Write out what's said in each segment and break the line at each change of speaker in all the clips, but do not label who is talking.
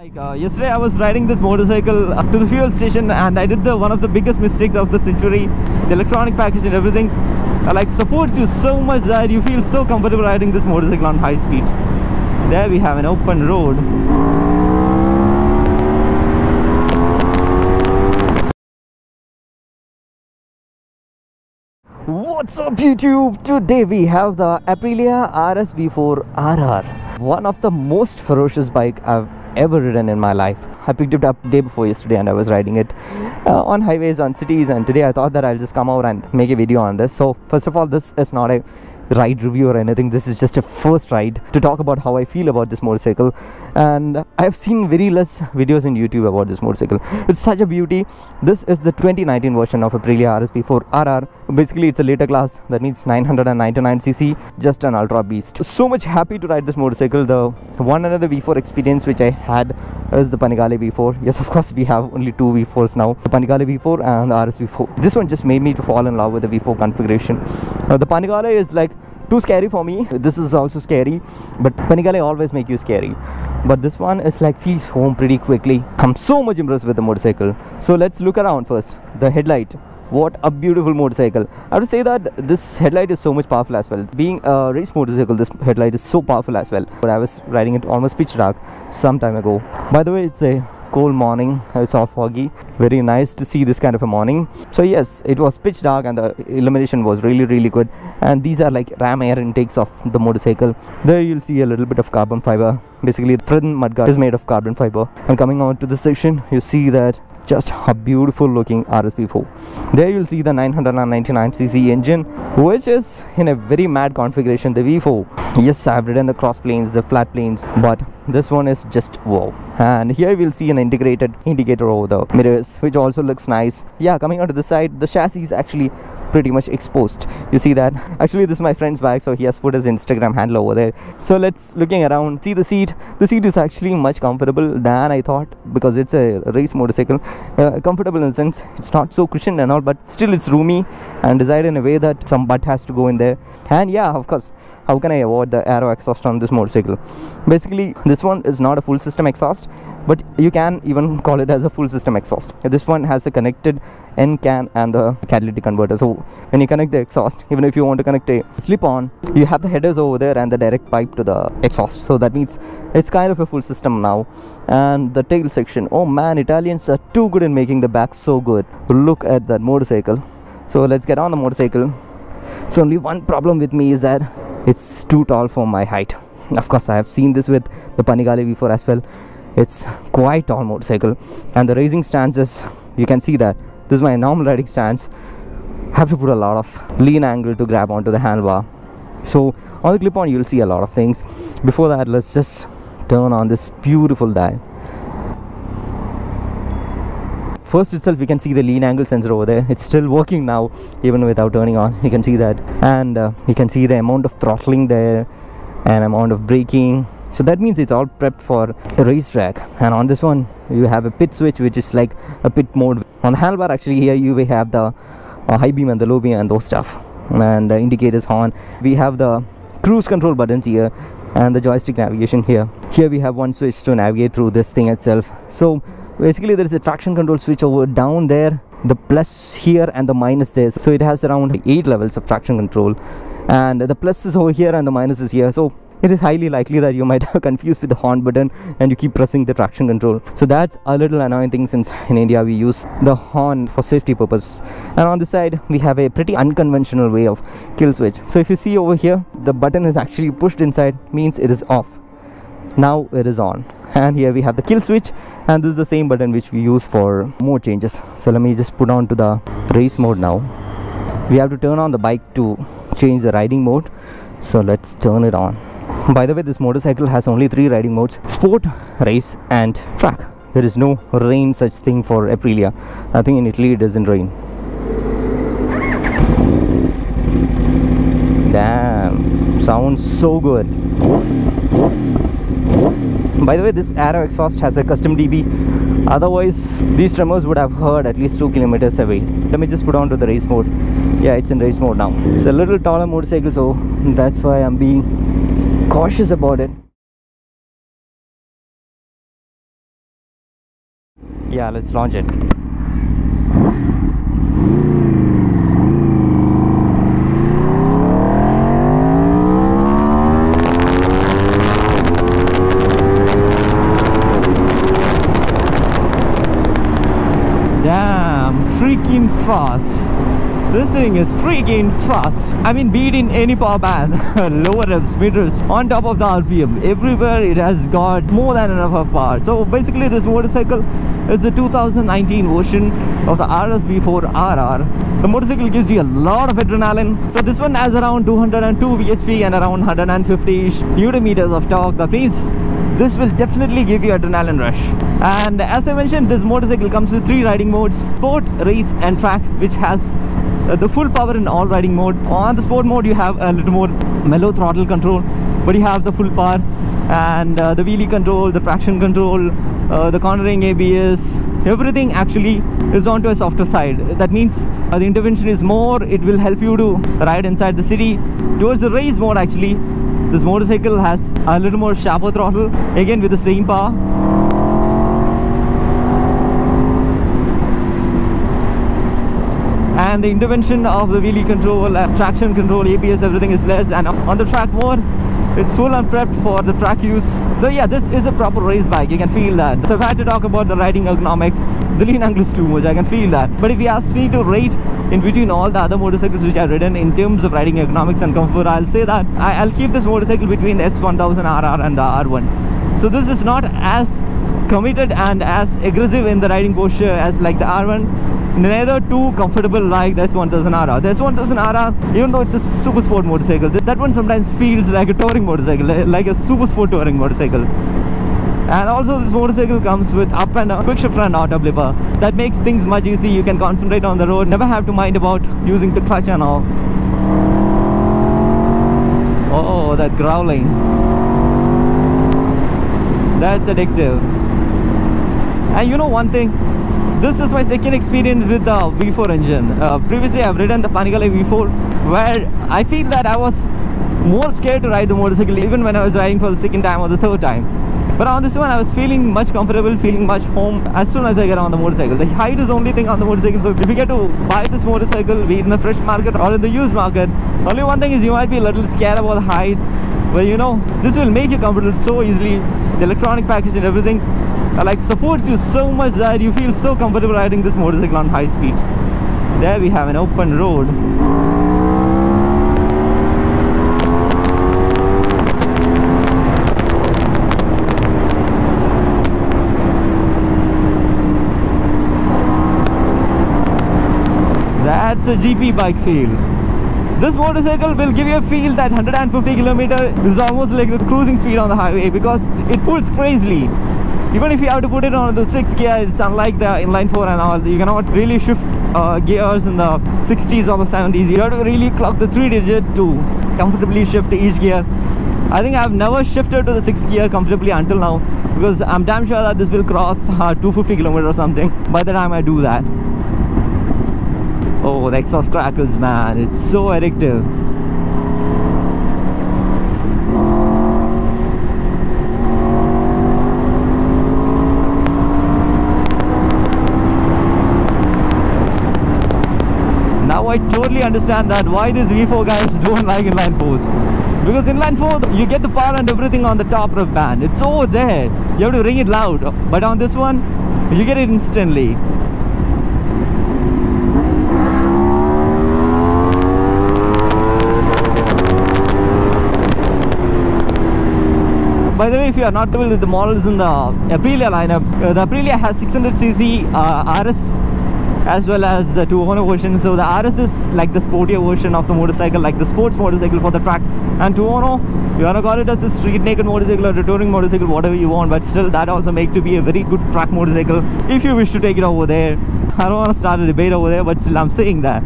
Like uh, yesterday, I was riding this motorcycle up to the fuel station, and I did the one of the biggest mistakes of the century. The electronic package and everything, uh, like supports you so much that you feel so comfortable riding this motorcycle on high speeds. There we have an open road. What's up YouTube? Today we have the Aprilia RS V4 RR. One of the most ferocious bike I've ever ridden in my life. I picked it up day before yesterday and I was riding it uh, on highways, on cities and today I thought that I'll just come out and make a video on this. So first of all this is not a ride review or anything this is just a first ride to talk about how I feel about this motorcycle and I've seen very less videos in YouTube about this motorcycle. It's such a beauty. This is the 2019 version of Aprilia RS V4 RR basically it's a liter class that needs 999cc just an ultra beast. So much happy to ride this motorcycle. The one another V4 experience which I had is the Panigale V4 yes of course we have only two V4s now. The Panigale V4 and the RS V4 this one just made me to fall in love with the V4 configuration. Uh, the Panigale is like too scary for me. This is also scary but Panigale always make you scary but this one is like feels home pretty quickly. I'm so much impressed with the motorcycle. So let's look around first. The headlight. What a beautiful motorcycle. I would say that this headlight is so much powerful as well. Being a race motorcycle this headlight is so powerful as well. But i was riding it almost pitch dark some time ago. By the way it's a cold morning. It's all foggy. Very nice to see this kind of a morning. So yes it was pitch dark and the illumination was really really good. And these are like ram air intakes of the motorcycle. There you'll see a little bit of carbon fiber. Basically the front mudguard is made of carbon fiber. And coming on to this section you see that just a beautiful looking RSV4 there you'll see the 999cc engine which is in a very mad configuration the V4 yes I've ridden the cross planes the flat planes but this one is just wow. And here we'll see an integrated indicator over the mirrors which also looks nice. Yeah coming onto the side the chassis is actually pretty much exposed. You see that? Actually this is my friend's bike so he has put his instagram handle over there. So let's looking around see the seat. The seat is actually much comfortable than i thought because it's a race motorcycle. Uh, comfortable in the sense it's not so cushioned and all but still it's roomy and designed in a way that some butt has to go in there. And yeah of course how can I avoid the Arrow exhaust on this motorcycle? Basically this one is not a full system exhaust but you can even call it as a full system exhaust. This one has a connected end can and the catalytic converter. So when you connect the exhaust even if you want to connect a slip on you have the headers over there and the direct pipe to the exhaust. So that means it's kind of a full system now. And the tail section oh man Italians are too good in making the back so good. Look at that motorcycle. So let's get on the motorcycle. So only one problem with me is that it's too tall for my height. Of course i have seen this with the panigale v4 as well. It's quite tall motorcycle. And the racing stances you can see that. This is my normal riding stance. Have to put a lot of lean angle to grab onto the handlebar. So on the clip on you'll see a lot of things. Before that let's just turn on this beautiful dial first itself we can see the lean angle sensor over there. It's still working now even without turning on. You can see that. And uh, you can see the amount of throttling there and amount of braking. So that means it's all prepped for a racetrack. And on this one you have a pit switch which is like a pit mode. On the handlebar actually here you have the uh, high beam and the low beam and those stuff. And indicators on we have the cruise control buttons here and the joystick navigation here. Here we have one switch to navigate through this thing itself. So basically there is a traction control switch over down there the plus here and the minus there. So it has around eight levels of traction control. And the plus is over here and the minus is here. So it is highly likely that you might have confused with the horn button and you keep pressing the traction control. So that's a little annoying thing since in india we use the horn for safety purpose. And on the side we have a pretty unconventional way of kill switch. So if you see over here the button is actually pushed inside means it is off. Now it is on and here we have the kill switch. And this is the same button which we use for mode changes. So let me just put on to the race mode now. We have to turn on the bike to change the riding mode. So let's turn it on. By the way this motorcycle has only three riding modes sport race and track. There is no rain such thing for aprilia. I think in italy it doesn't rain. Damn. Sounds so good by the way this Arrow exhaust has a custom db otherwise these tremors would have heard at least two kilometers away. Let me just put on to the race mode. Yeah it's in race mode now. It's a little taller motorcycle so that's why i'm being cautious about it. Yeah, let's launch it. Damn, freaking fast. This thing is freaking fast. I mean, beating any power band, lower revs, mid on top of the RPM. Everywhere it has got more than enough of power. So basically, this motorcycle is the 2019 version of the RSV4 RR. The motorcycle gives you a lot of adrenaline. So this one has around 202 bhp and around 150 newton meters of torque. That means this will definitely give you adrenaline rush. And as i mentioned this motorcycle comes with three riding modes sport race and track which has uh, the full power in all riding mode. On the sport mode you have a little more mellow throttle control but you have the full power and uh, the wheelie control the traction control uh, the cornering abs everything actually is onto a softer side. That means uh, the intervention is more. It will help you to ride inside the city. Towards the race mode actually this motorcycle has a little more sharper throttle again with the same power. And the intervention of the wheelie control uh, traction control abs everything is less and on the track mode it's full and prepped for the track use. So yeah this is a proper race bike. You can feel that. So if i had to talk about the riding ergonomics the lean angle is too much. I can feel that. But if you ask me to rate in between all the other motorcycles which I've ridden in terms of riding ergonomics and comfort I'll say that I, will keep this motorcycle between the S1000RR and the R1 so this is not as committed and as aggressive in the riding posture as like the R1 neither too comfortable like the S1000RR the S1000RR even though it's a super sport motorcycle that one sometimes feels like a touring motorcycle like a super sport touring motorcycle and also this motorcycle comes with up and down quick shift and auto blipper that makes things much easy you can concentrate on the road. Never have to mind about using the clutch and all. Oh that growling. That's addictive. And you know one thing? This is my second experience with the V4 engine. Uh, previously I've ridden the Panigale V4 where I feel that I was more scared to ride the motorcycle even when I was riding for the second time or the third time but on this one, I was feeling much comfortable, feeling much home as soon as I get on the motorcycle. The height is the only thing on the motorcycle. So if you get to buy this motorcycle, be it in the fresh market or in the used market, only one thing is you might be a little scared about the height. But you know, this will make you comfortable so easily. The electronic package and everything like supports you so much that you feel so comfortable riding this motorcycle on high speeds. There we have an open road. That's a GP bike feel this motorcycle will give you a feel that 150 km is almost like the cruising speed on the highway because it pulls crazily. Even if you have to put it on the 6 gear it's unlike the inline 4 and all. You cannot really shift uh, gears in the 60s or the 70s you have to really clock the 3 digit to comfortably shift each gear. I think I've never shifted to the 6 gear comfortably until now because I'm damn sure that this will cross uh, 250 km or something. By the time I do that Oh, the exhaust crackles, man. It's so addictive. Now I totally understand that why these V4 guys don't like inline 4s. Because inline 4, you get the power and everything on the top of band. It's over there. You have to ring it loud. But on this one, you get it instantly. The way if you are not familiar with the models in the Aprilia lineup uh, the Aprilia has 600cc uh, RS as well as the Tuono version. So the RS is like the sportier version of the motorcycle like the sports motorcycle for the track. And Tuono you wanna call it as a street naked motorcycle or a touring motorcycle whatever you want but still that also makes to be a very good track motorcycle if you wish to take it over there. I don't want to start a debate over there but still I'm saying that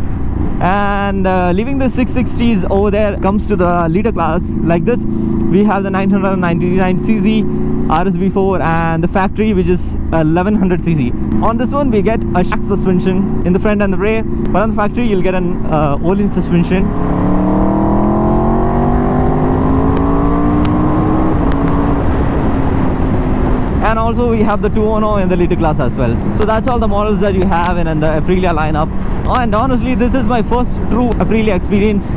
and uh, leaving the 660s over there comes to the liter class like this. We have the 999cc RSV4 and the factory which is 1100cc on this one we get a Sachs suspension in the front and the rear. But on the factory you'll get an uh, Öhlins suspension also we have the Tuono in the liter class as well. So that's all the models that you have in, in the Aprilia lineup. Oh, and honestly this is my first true Aprilia experience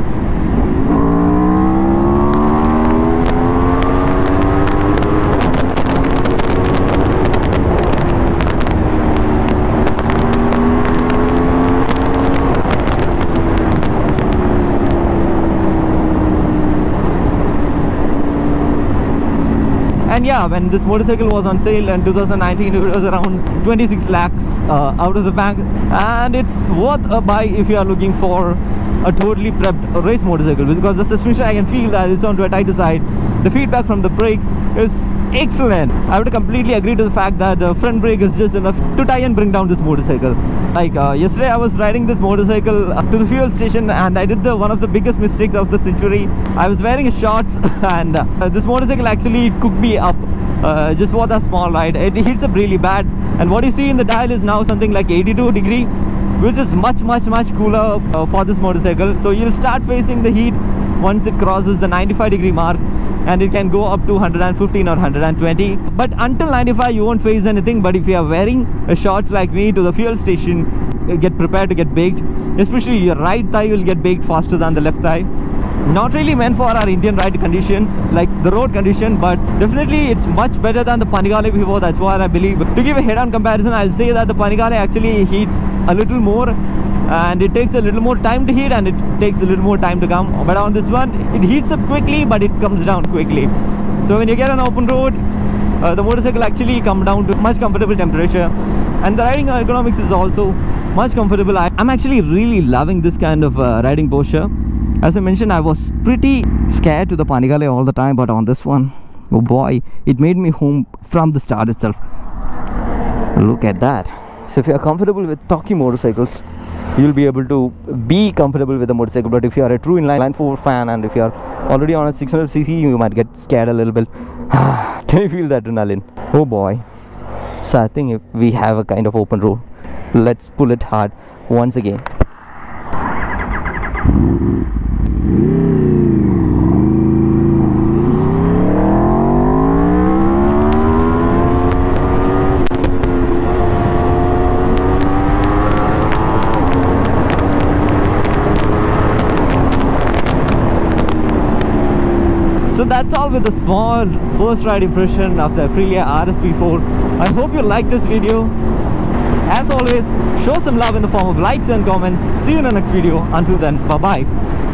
and yeah when this motorcycle was on sale in 2019 it was around 26 lakhs uh, out of the bank. And it's worth a buy if you are looking for a totally prepped race motorcycle because the suspension I can feel that it's onto a tighter side. The feedback from the brake is excellent. I would completely agree to the fact that the front brake is just enough to tie and bring down this motorcycle. Like uh, yesterday I was riding this motorcycle to the fuel station and I did the one of the biggest mistakes of the century. I was wearing shorts and uh, this motorcycle actually cooked me up. Uh, just for that small ride. It heats up really bad. And what you see in the dial is now something like 82 degree which is much much much cooler uh, for this motorcycle. So you'll start facing the heat once it crosses the 95 degree mark and it can go up to 115 or 120 but until 95 you won't face anything. But if you are wearing shorts like me to the fuel station get prepared to get baked. Especially your right thigh will get baked faster than the left thigh. Not really meant for our Indian ride conditions like the road condition but definitely it's much better than the Panigale V4. That's what I believe. To give a head-on comparison I'll say that the Panigale actually heats a little more and it takes a little more time to heat and it takes a little more time to come. But on this one it heats up quickly but it comes down quickly. So when you get on open road uh, the motorcycle actually come down to much comfortable temperature. And the riding ergonomics is also much comfortable. I, am actually really loving this kind of uh, riding posture. As I mentioned I was pretty scared to the Panigale all the time but on this one oh boy it made me home from the start itself. Look at that so if you are comfortable with torquey motorcycles you'll be able to be comfortable with the motorcycle. But if you are a true inline line 4 fan and if you are already on a 600cc you might get scared a little bit. Can you feel that adrenaline? Oh boy. So i think if we have a kind of open road. Let's pull it hard once again that's all with the small first ride impression of the Aprilia RSV4. I hope you like this video. As always, show some love in the form of likes and comments. See you in the next video. Until then, bye-bye.